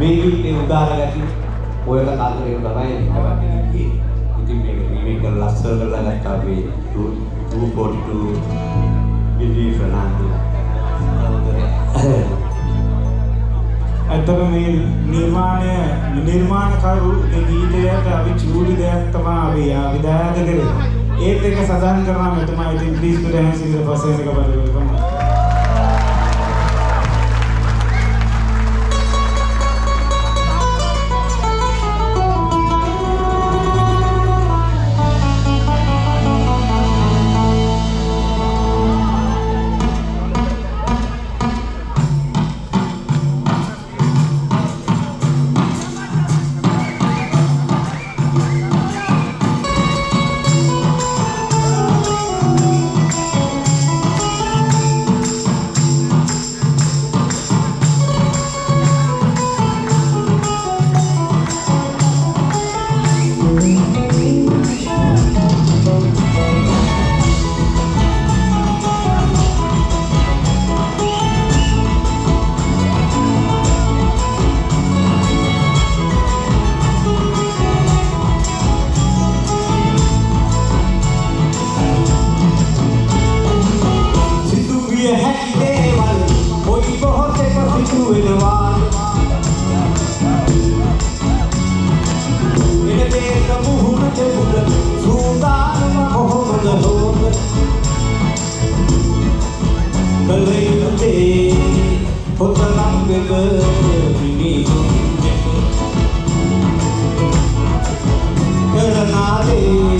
මේ ගීතේ උදාර ගැටි ඔය කතා කරේ තමයි එකවත් ගියේ. ඉතින් මේක රීමේක් කරලා ලස්සන කරලා ගත්තා අපි 242 බිලි ෆර්නන්ඩෝ. ඇත්තට මේ නිර්මාණය නිර්මාණකරුගේ ගීතයට අපි චූලි දෙයක් තමයි අපි විදායක කරේ. ඒත් එක සදාන් කරනවා මෙතුමා ඉතින් please put your hands in the first එක බලන්න. බලයටේ පොතනම් වෙබ පිණිතුන් ජෙපොත් කරනාලේ